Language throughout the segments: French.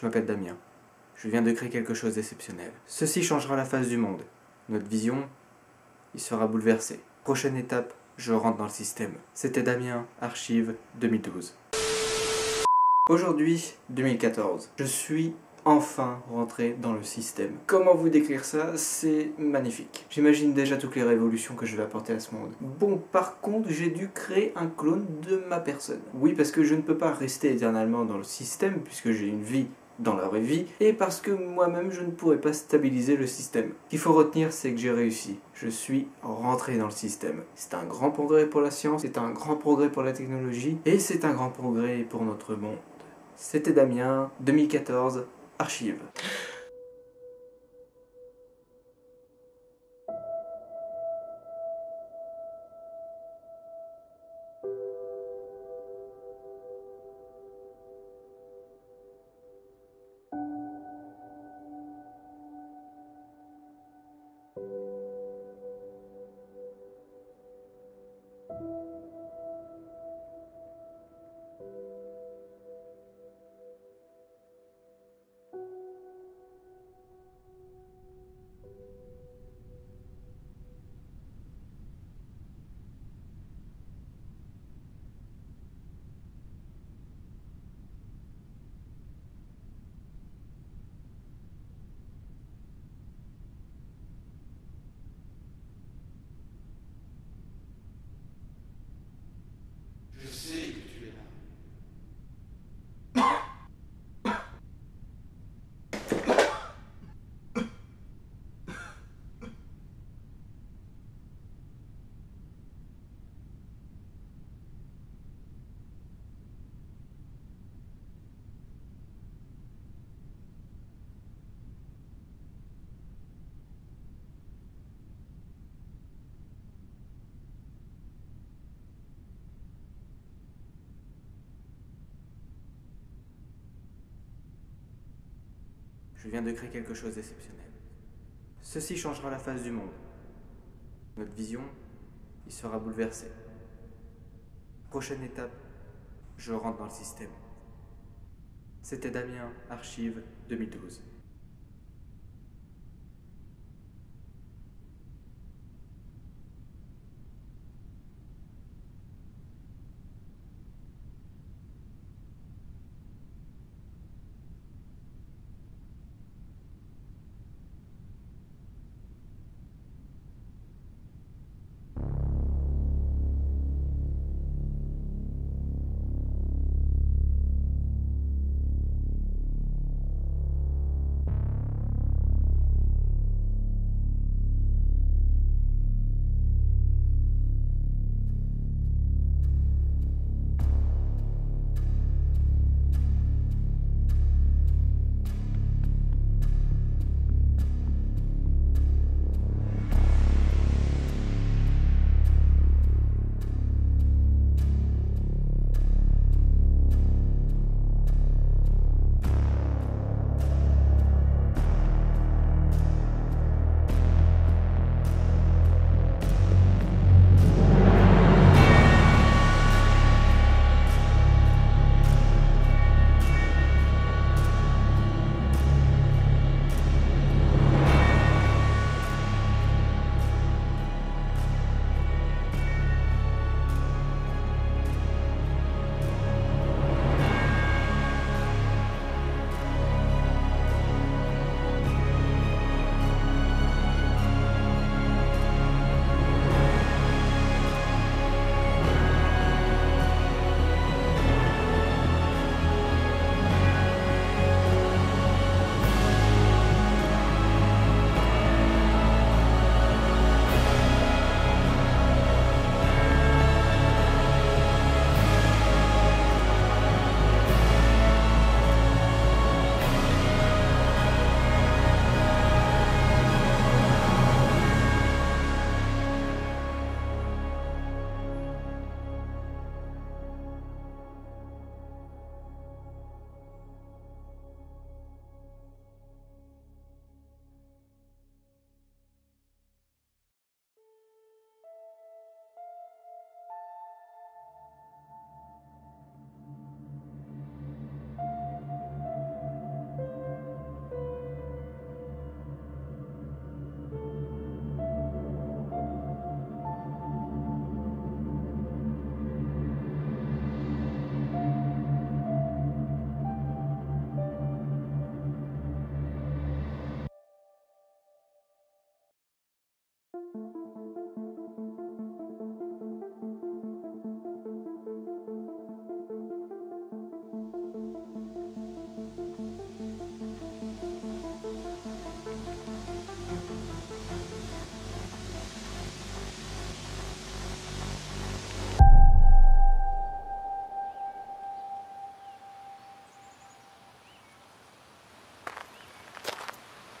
Je m'appelle Damien. Je viens de créer quelque chose d'exceptionnel. Ceci changera la face du monde. Notre vision, il sera bouleversé. Prochaine étape, je rentre dans le système. C'était Damien, archive 2012. Aujourd'hui, 2014. Je suis enfin rentré dans le système. Comment vous décrire ça? C'est magnifique. J'imagine déjà toutes les révolutions que je vais apporter à ce monde. Bon, par contre, j'ai dû créer un clone de ma personne. Oui, parce que je ne peux pas rester éternellement dans le système puisque j'ai une vie dans la vraie vie, et parce que moi-même je ne pourrais pas stabiliser le système. Ce qu'il faut retenir, c'est que j'ai réussi. Je suis rentré dans le système. C'est un grand progrès pour la science, c'est un grand progrès pour la technologie, et c'est un grand progrès pour notre monde. C'était Damien, 2014, archive. Je viens de créer quelque chose d'exceptionnel. Ceci changera la face du monde. Notre vision, il sera bouleversé. Prochaine étape, je rentre dans le système. C'était Damien, archive 2012.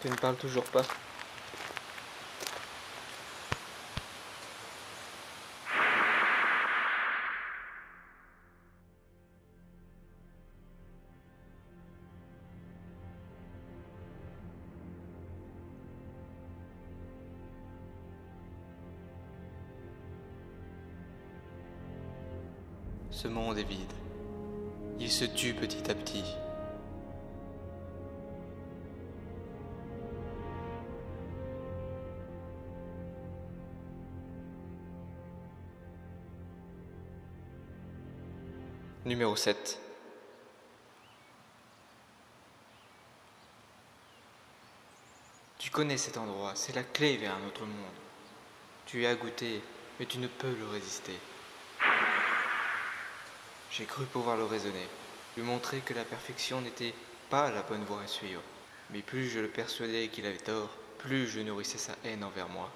Tu ne parles toujours pas. Ce monde est vide. Il se tue petit à petit. Numéro 7. Tu connais cet endroit, c'est la clé vers un autre monde. Tu y as goûté, mais tu ne peux le résister. J'ai cru pouvoir le raisonner, lui montrer que la perfection n'était pas la bonne voie à suivre. Mais plus je le persuadais qu'il avait tort, plus je nourrissais sa haine envers moi.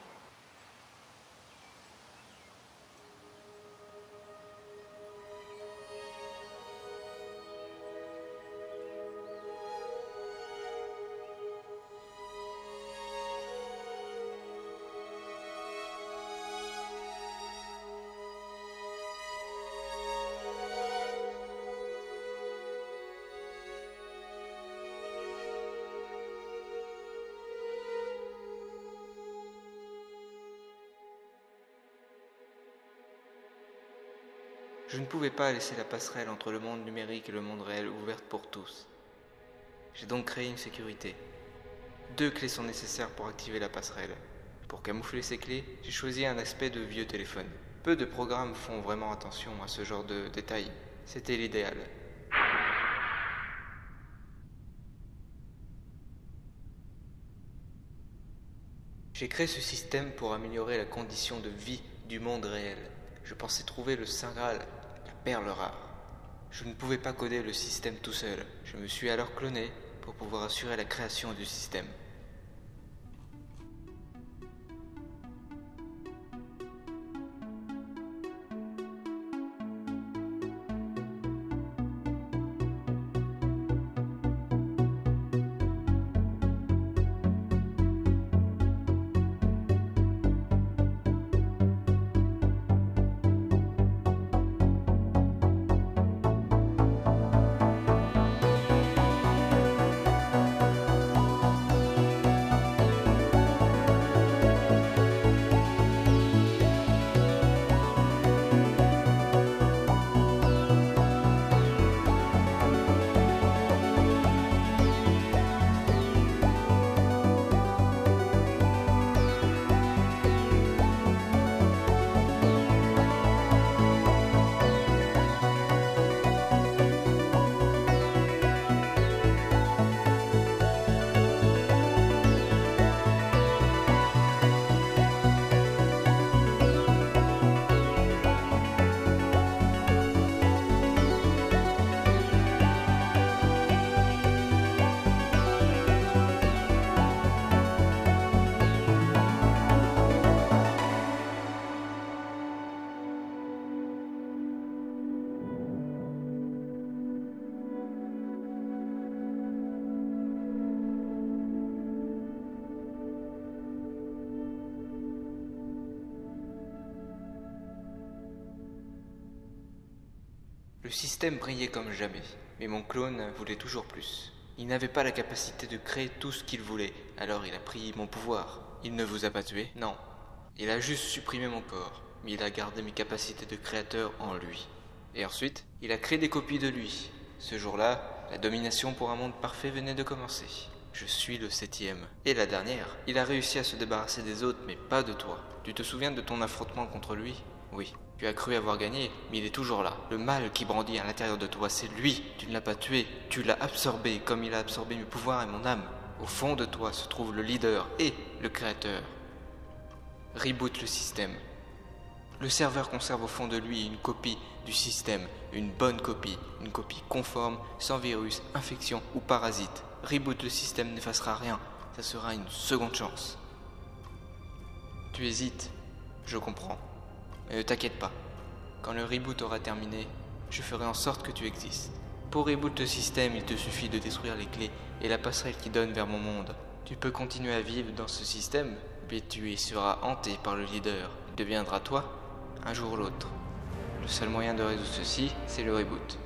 Je ne pouvais pas laisser la passerelle entre le monde numérique et le monde réel ouverte pour tous. J'ai donc créé une sécurité. Deux clés sont nécessaires pour activer la passerelle. Pour camoufler ces clés, j'ai choisi un aspect de vieux téléphone. Peu de programmes font vraiment attention à ce genre de détails. C'était l'idéal. J'ai créé ce système pour améliorer la condition de vie du monde réel. Je pensais trouver le Saint Graal, perle rare. Je ne pouvais pas coder le système tout seul. Je me suis alors cloné pour pouvoir assurer la création du système. Système brillait comme jamais, mais mon clone voulait toujours plus. Il n'avait pas la capacité de créer tout ce qu'il voulait, alors il a pris mon pouvoir. Il ne vous a pas tué? Non. Il a juste supprimé mon corps, mais il a gardé mes capacités de créateur en lui. Et ensuite, il a créé des copies de lui. Ce jour-là, la domination pour un monde parfait venait de commencer. Je suis le septième. Et la dernière, il a réussi à se débarrasser des autres, mais pas de toi. Tu te souviens de ton affrontement contre lui? Oui. Tu as cru avoir gagné, mais il est toujours là. Le mal qui brandit à l'intérieur de toi, c'est lui. Tu ne l'as pas tué, tu l'as absorbé comme il a absorbé mes pouvoirs et mon âme. Au fond de toi se trouve le leader et le créateur. Reboot le système. Le serveur conserve au fond de lui une copie du système, une bonne copie, une copie conforme, sans virus, infection ou parasite. Reboot le système n'effacera rien, ça sera une seconde chance. Tu hésites, je comprends. Mais ne t'inquiète pas. Quand le reboot aura terminé, je ferai en sorte que tu existes. Pour reboot le système, il te suffit de détruire les clés et la passerelle qui donne vers mon monde. Tu peux continuer à vivre dans ce système, mais tu y seras hanté par le leader. Il deviendra toi, un jour ou l'autre. Le seul moyen de résoudre ceci, c'est le reboot.